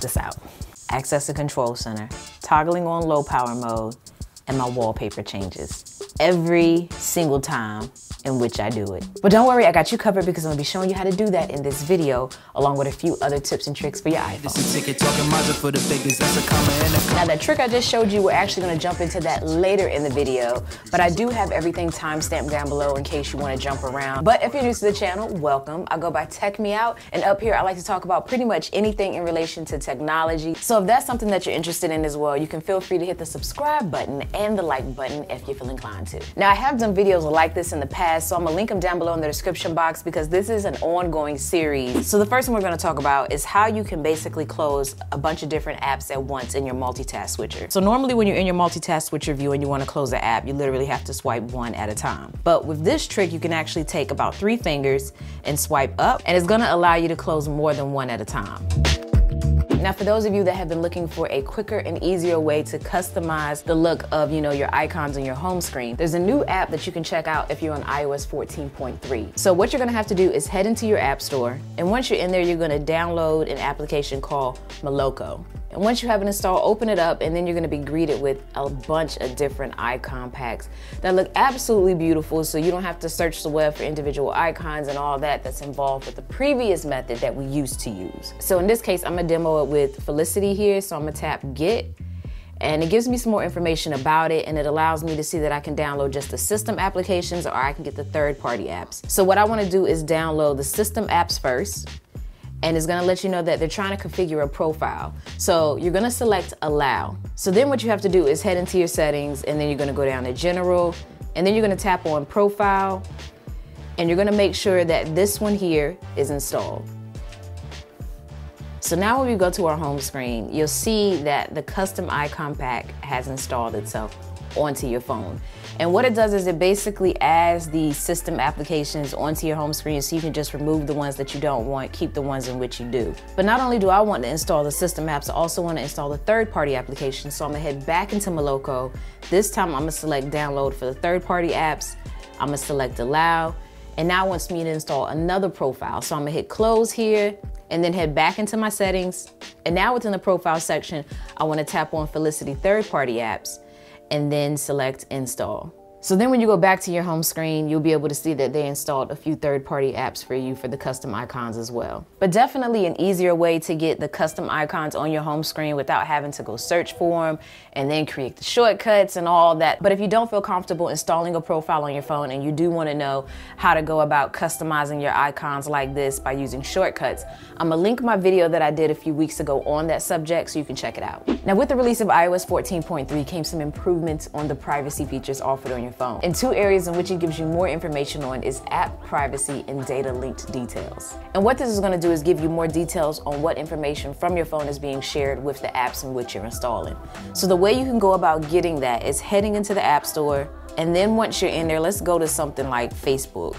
this out. Access the control center, toggling on low power mode, and my wallpaper changes every single time in which I do it. But don't worry, I got you covered because I'm gonna be showing you how to do that in this video, along with a few other tips and tricks for your iPhone. Now that trick I just showed you, we're actually gonna jump into that later in the video, but I do have everything timestamped down below in case you wanna jump around. But if you're new to the channel, welcome. I go by Tech Me Out, and up here I like to talk about pretty much anything in relation to technology. So if that's something that you're interested in as well, you can feel free to hit the subscribe button and the like button if you feel inclined to. Now I have done videos like this in the past so I'm gonna link them down below in the description box because this is an ongoing series. So the first one we're gonna talk about is how you can basically close a bunch of different apps at once in your multitask switcher. So normally when you're in your multitask switcher view and you wanna close the app, you literally have to swipe one at a time. But with this trick, you can actually take about three fingers and swipe up, and it's gonna allow you to close more than one at a time. Now, for those of you that have been looking for a quicker and easier way to customize the look of, you know, your icons on your home screen, there's a new app that you can check out if you're on iOS 14.3. So what you're gonna have to do is head into your app store, and once you're in there, you're gonna download an application called Moloko. And once you have it installed, open it up, and then you're gonna be greeted with a bunch of different icon packs that look absolutely beautiful, so you don't have to search the web for individual icons and all that that's involved with the previous method that we used to use. So in this case, I'm gonna demo it with Felicity here, so I'm gonna tap Get, and it gives me some more information about it and it allows me to see that I can download just the system applications or I can get the third party apps. So what I wanna do is download the system apps first and it's gonna let you know that they're trying to configure a profile. So you're gonna select allow. So then what you have to do is head into your settings and then you're gonna go down to general and then you're gonna tap on profile and you're gonna make sure that this one here is installed. So now when we go to our home screen, you'll see that the custom icon pack has installed itself onto your phone. And what it does is it basically adds the system applications onto your home screen so you can just remove the ones that you don't want, keep the ones in which you do. But not only do I want to install the system apps, I also want to install the third-party applications. So I'm gonna head back into Moloko. This time I'm gonna select download for the third-party apps. I'm gonna select allow. And now it wants me to install another profile. So I'm gonna hit close here and then head back into my settings. And now within the profile section, I wanna tap on Felicity third-party apps and then select install. So then when you go back to your home screen, you'll be able to see that they installed a few third-party apps for you for the custom icons as well. But definitely an easier way to get the custom icons on your home screen without having to go search for them and then create the shortcuts and all that. But if you don't feel comfortable installing a profile on your phone and you do want to know how to go about customizing your icons like this by using shortcuts, I'm gonna link my video that I did a few weeks ago on that subject so you can check it out. Now with the release of iOS 14.3 came some improvements on the privacy features offered on your phone. And two areas in which it gives you more information on is app privacy and data linked details. And what this is gonna do is give you more details on what information from your phone is being shared with the apps in which you're installing. So the way you can go about getting that is heading into the App Store, and then once you're in there, let's go to something like Facebook.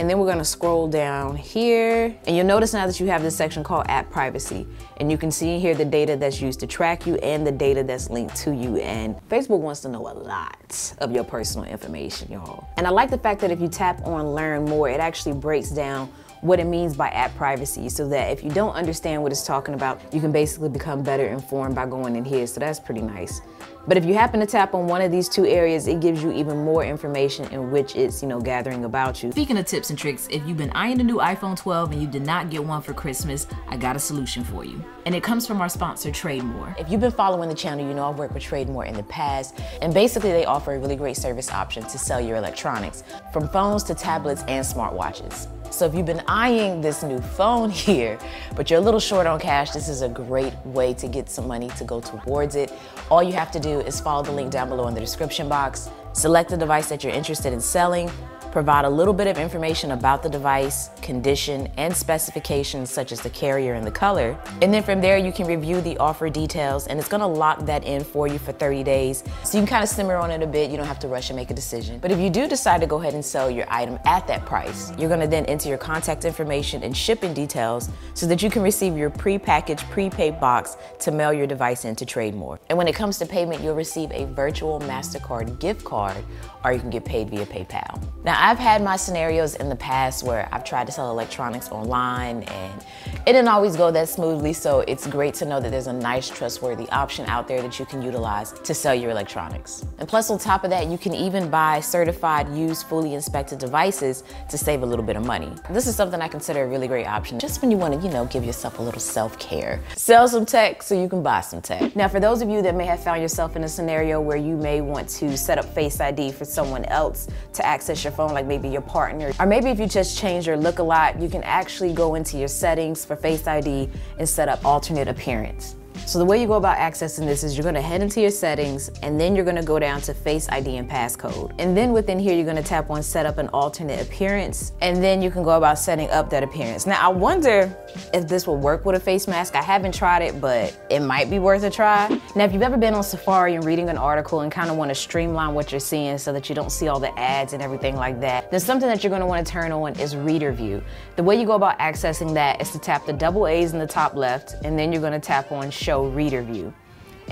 And then we're gonna scroll down here and you'll notice now that you have this section called app privacy. And you can see here the data that's used to track you and the data that's linked to you. And Facebook wants to know a lot of your personal information, y'all. And I like the fact that if you tap on learn more, it actually breaks down what it means by app privacy so that if you don't understand what it's talking about, you can basically become better informed by going in here. So that's pretty nice. But if you happen to tap on one of these two areas, it gives you even more information in which it's, you know, gathering about you. Speaking of tips and tricks, if you've been eyeing a new iPhone 12 and you did not get one for Christmas, I got a solution for you. And it comes from our sponsor, TradeMore. If you've been following the channel, you know I've worked with TradeMore in the past. And basically they offer a really great service option to sell your electronics, from phones to tablets and smartwatches. So if you've been eyeing this new phone here, but you're a little short on cash, this is a great way to get some money to go towards it. All you have to do is follow the link down below in the description box, select the device that you're interested in selling, provide a little bit of information about the device, condition, and specifications such as the carrier and the color. And then from there, you can review the offer details and it's gonna lock that in for you for 30 days. So you can kind of simmer on it a bit. You don't have to rush and make a decision. But if you do decide to go ahead and sell your item at that price, you're gonna then enter your contact information and shipping details so that you can receive your pre-packaged prepaid box to mail your device into TradeMore. And when it comes to payment, you'll receive a virtual MasterCard gift card or you can get paid via PayPal. Now, I've had my scenarios in the past where I've tried to sell electronics online and it didn't always go that smoothly, so it's great to know that there's a nice, trustworthy option out there that you can utilize to sell your electronics. And plus, on top of that, you can even buy certified, used, fully inspected devices to save a little bit of money. This is something I consider a really great option just when you want to, you know, give yourself a little self-care. Sell some tech so you can buy some tech. Now, for those of you that may have found yourself in a scenario where you may want to set up Face ID for someone else to access your phone, like maybe your partner, or maybe if you just change your look a lot, you can actually go into your settings for Face ID and set up alternate appearance. So the way you go about accessing this is you're gonna head into your settings and then you're gonna go down to Face ID and passcode. And then within here, you're gonna tap on set up an alternate appearance and then you can go about setting up that appearance. Now I wonder if this will work with a face mask. I haven't tried it, but it might be worth a try. Now if you've ever been on Safari and reading an article and kind of wanna streamline what you're seeing so that you don't see all the ads and everything like that, then something that you're gonna wanna turn on is reader view. The way you go about accessing that is to tap the double A's in the top left and then you're gonna tap on show show reader view.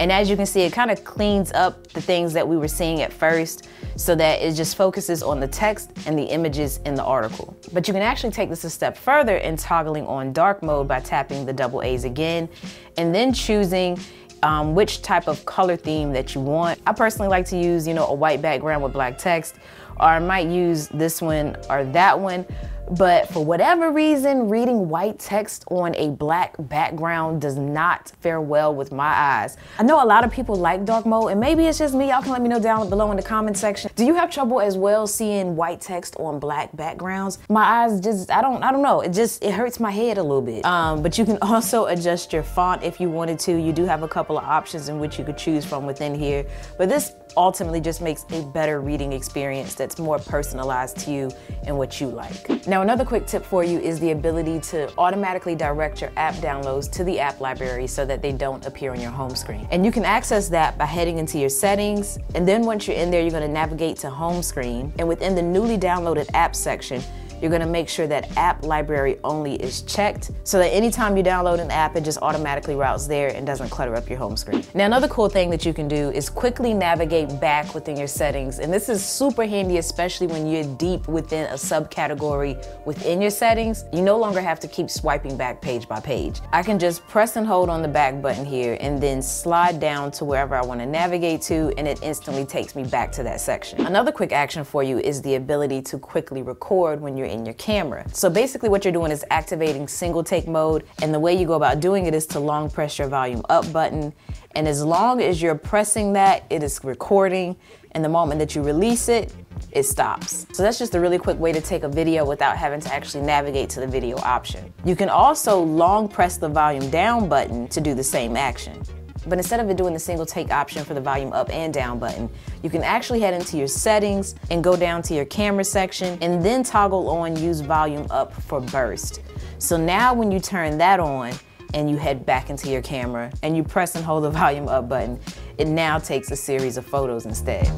And as you can see, it kind of cleans up the things that we were seeing at first so that it just focuses on the text and the images in the article. But you can actually take this a step further in toggling on dark mode by tapping the double A's again and then choosing um, which type of color theme that you want. I personally like to use, you know, a white background with black text, or I might use this one or that one. But for whatever reason, reading white text on a black background does not fare well with my eyes. I know a lot of people like dark mode, and maybe it's just me. Y'all can let me know down below in the comment section. Do you have trouble as well seeing white text on black backgrounds? My eyes just, I don't, I don't know. It just, it hurts my head a little bit. Um, but you can also adjust your font if you wanted to. You do have a couple of options in which you could choose from within here. But this ultimately just makes a better reading experience that's more personalized to you and what you like. Now, another quick tip for you is the ability to automatically direct your app downloads to the app library so that they don't appear on your home screen. And you can access that by heading into your settings. And then once you're in there, you're gonna navigate to home screen. And within the newly downloaded app section, you're gonna make sure that app library only is checked so that anytime you download an app, it just automatically routes there and doesn't clutter up your home screen. Now, another cool thing that you can do is quickly navigate back within your settings. And this is super handy, especially when you're deep within a subcategory within your settings. You no longer have to keep swiping back page by page. I can just press and hold on the back button here and then slide down to wherever I wanna navigate to and it instantly takes me back to that section. Another quick action for you is the ability to quickly record when you're in your camera. So basically what you're doing is activating single take mode and the way you go about doing it is to long press your volume up button and as long as you're pressing that, it is recording and the moment that you release it, it stops. So that's just a really quick way to take a video without having to actually navigate to the video option. You can also long press the volume down button to do the same action. But instead of it doing the single take option for the volume up and down button, you can actually head into your settings and go down to your camera section and then toggle on use volume up for burst. So now when you turn that on and you head back into your camera and you press and hold the volume up button, it now takes a series of photos instead.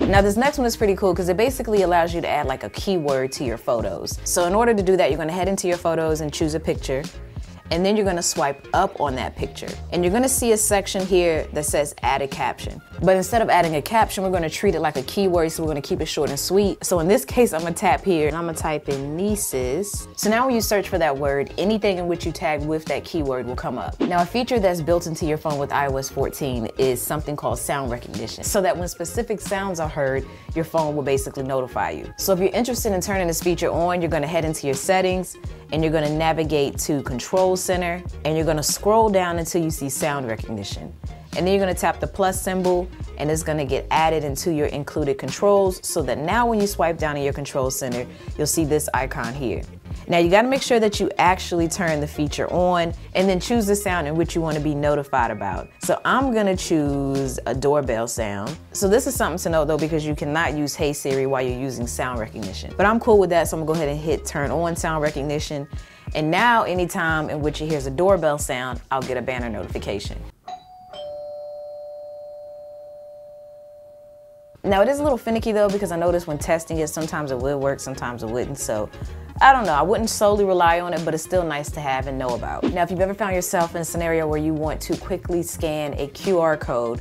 Now this next one is pretty cool because it basically allows you to add like a keyword to your photos. So in order to do that, you're gonna head into your photos and choose a picture and then you're gonna swipe up on that picture. And you're gonna see a section here that says add a caption. But instead of adding a caption, we're gonna treat it like a keyword, so we're gonna keep it short and sweet. So in this case, I'm gonna tap here and I'm gonna type in nieces. So now when you search for that word, anything in which you tag with that keyword will come up. Now a feature that's built into your phone with iOS 14 is something called sound recognition. So that when specific sounds are heard, your phone will basically notify you. So if you're interested in turning this feature on, you're gonna head into your settings and you're gonna navigate to control center and you're gonna scroll down until you see sound recognition. And then you're gonna tap the plus symbol and it's gonna get added into your included controls so that now when you swipe down in your control center, you'll see this icon here. Now you gotta make sure that you actually turn the feature on and then choose the sound in which you wanna be notified about. So I'm gonna choose a doorbell sound. So this is something to note though because you cannot use Hey Siri while you're using sound recognition. But I'm cool with that so I'm gonna go ahead and hit turn on sound recognition. And now anytime in which it hears a doorbell sound, I'll get a banner notification. Now it is a little finicky though because I noticed when testing it, sometimes it would work, sometimes it wouldn't. So I don't know, I wouldn't solely rely on it, but it's still nice to have and know about. Now, if you've ever found yourself in a scenario where you want to quickly scan a QR code,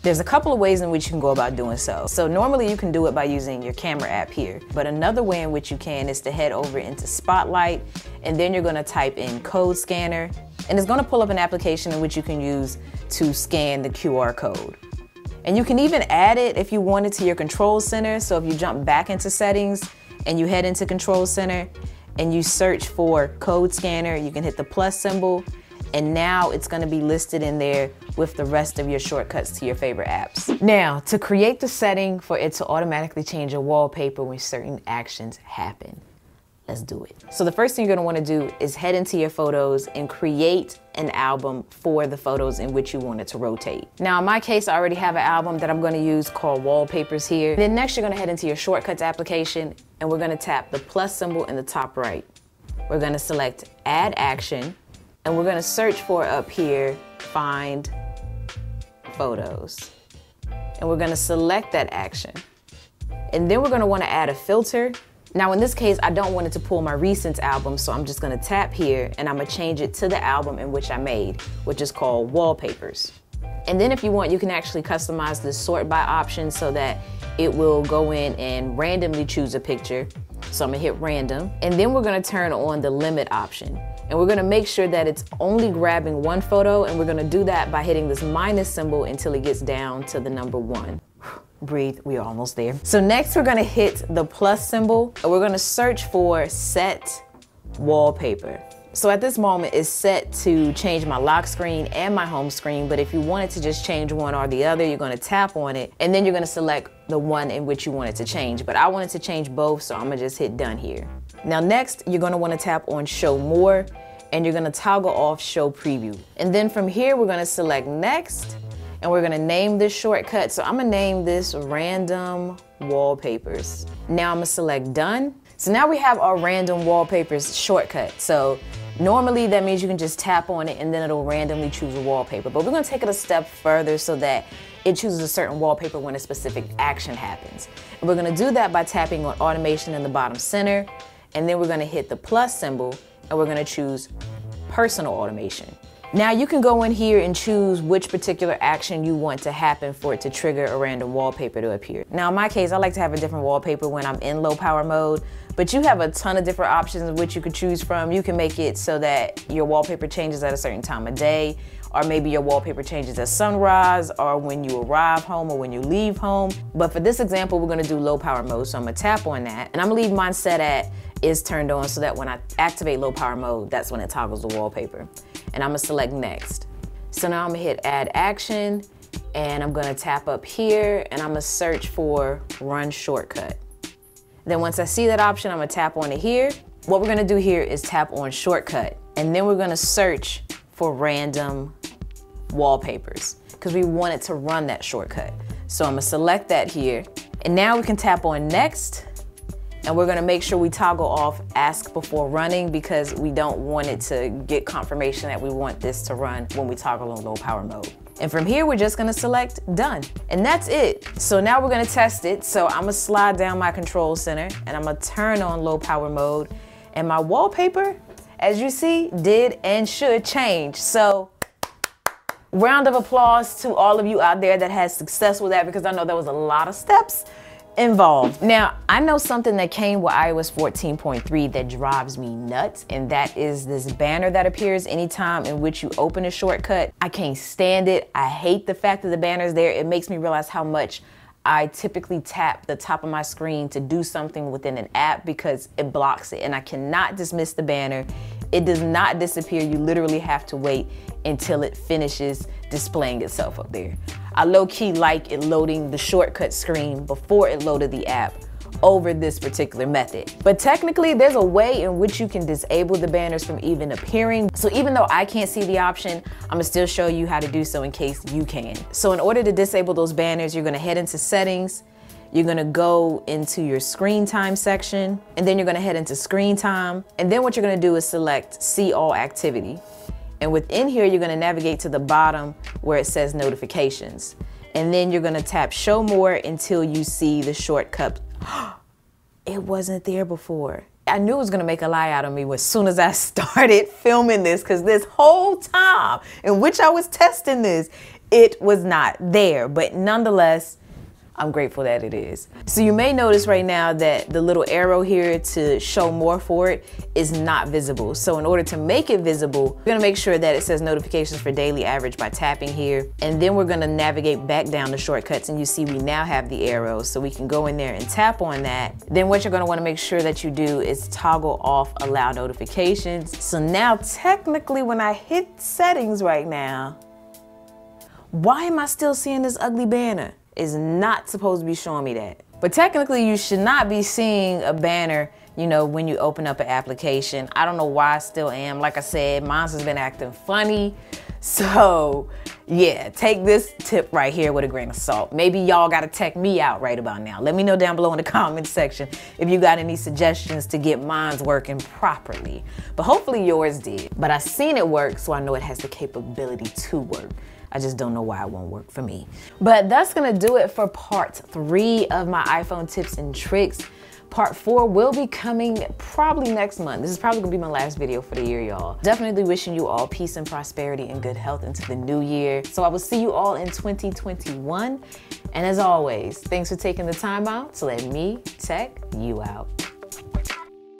There's a couple of ways in which you can go about doing so. So normally you can do it by using your camera app here, but another way in which you can is to head over into Spotlight and then you're gonna type in code scanner and it's gonna pull up an application in which you can use to scan the QR code. And you can even add it if you wanted to your control center. So if you jump back into settings and you head into control center and you search for code scanner, you can hit the plus symbol and now it's gonna be listed in there with the rest of your shortcuts to your favorite apps. Now, to create the setting for it to automatically change your wallpaper when certain actions happen. Let's do it. So the first thing you're gonna wanna do is head into your photos and create an album for the photos in which you want it to rotate. Now in my case, I already have an album that I'm gonna use called Wallpapers here. Then next you're gonna head into your Shortcuts application and we're gonna tap the plus symbol in the top right. We're gonna select Add Action and we're gonna search for up here, Find Photos. And we're gonna select that action. And then we're gonna wanna add a filter now in this case, I don't want it to pull my recent album, so I'm just gonna tap here and I'm gonna change it to the album in which I made, which is called Wallpapers. And then if you want, you can actually customize the sort by option so that it will go in and randomly choose a picture. So I'm gonna hit random. And then we're gonna turn on the limit option. And we're gonna make sure that it's only grabbing one photo and we're gonna do that by hitting this minus symbol until it gets down to the number one breathe, we're almost there. So next we're gonna hit the plus symbol and we're gonna search for set wallpaper. So at this moment it's set to change my lock screen and my home screen, but if you wanted to just change one or the other, you're gonna tap on it and then you're gonna select the one in which you want it to change. But I wanted to change both, so I'm gonna just hit done here. Now next, you're gonna wanna tap on show more and you're gonna toggle off show preview. And then from here, we're gonna select next and we're gonna name this shortcut. So I'm gonna name this random wallpapers. Now I'm gonna select done. So now we have our random wallpapers shortcut. So normally that means you can just tap on it and then it'll randomly choose a wallpaper. But we're gonna take it a step further so that it chooses a certain wallpaper when a specific action happens. And we're gonna do that by tapping on automation in the bottom center. And then we're gonna hit the plus symbol and we're gonna choose personal automation. Now you can go in here and choose which particular action you want to happen for it to trigger a random wallpaper to appear. Now in my case, I like to have a different wallpaper when I'm in low power mode, but you have a ton of different options which you could choose from. You can make it so that your wallpaper changes at a certain time of day, or maybe your wallpaper changes at sunrise, or when you arrive home, or when you leave home. But for this example, we're gonna do low power mode, so I'm gonna tap on that, and I'm gonna leave mine set at is turned on so that when I activate low power mode, that's when it toggles the wallpaper and I'm gonna select next. So now I'm gonna hit add action and I'm gonna tap up here and I'm gonna search for run shortcut. Then once I see that option, I'm gonna tap on it here. What we're gonna do here is tap on shortcut and then we're gonna search for random wallpapers because we want it to run that shortcut. So I'm gonna select that here and now we can tap on next and we're gonna make sure we toggle off ask before running because we don't want it to get confirmation that we want this to run when we toggle on low power mode. And from here, we're just gonna select done. And that's it. So now we're gonna test it. So I'm gonna slide down my control center and I'm gonna turn on low power mode. And my wallpaper, as you see, did and should change. So round of applause to all of you out there that had success with that because I know there was a lot of steps involved. Now, I know something that came with iOS 14.3 that drives me nuts, and that is this banner that appears anytime in which you open a shortcut. I can't stand it. I hate the fact that the banner is there. It makes me realize how much I typically tap the top of my screen to do something within an app because it blocks it, and I cannot dismiss the banner. It does not disappear. You literally have to wait until it finishes displaying itself up there. I low key like it loading the shortcut screen before it loaded the app over this particular method. But technically there's a way in which you can disable the banners from even appearing. So even though I can't see the option, I'm gonna still show you how to do so in case you can. So in order to disable those banners, you're gonna head into settings, you're gonna go into your screen time section, and then you're gonna head into screen time. And then what you're gonna do is select see all activity. And within here, you're gonna navigate to the bottom where it says notifications. And then you're gonna tap show more until you see the shortcut. it wasn't there before. I knew it was gonna make a lie out of me as soon as I started filming this, because this whole time in which I was testing this, it was not there. But nonetheless, I'm grateful that it is. So you may notice right now that the little arrow here to show more for it is not visible. So in order to make it visible, we're gonna make sure that it says notifications for daily average by tapping here. And then we're gonna navigate back down the shortcuts and you see we now have the arrows. So we can go in there and tap on that. Then what you're gonna wanna make sure that you do is toggle off allow notifications. So now technically when I hit settings right now, why am I still seeing this ugly banner? Is not supposed to be showing me that. But technically you should not be seeing a banner, you know, when you open up an application. I don't know why I still am. Like I said, mine's has been acting funny. So yeah, take this tip right here with a grain of salt. Maybe y'all gotta tech me out right about now. Let me know down below in the comment section if you got any suggestions to get mine's working properly. But hopefully yours did. But I seen it work, so I know it has the capability to work. I just don't know why it won't work for me. But that's gonna do it for part three of my iPhone tips and tricks. Part four will be coming probably next month. This is probably gonna be my last video for the year, y'all. Definitely wishing you all peace and prosperity and good health into the new year. So I will see you all in 2021. And as always, thanks for taking the time out to let me tech you out.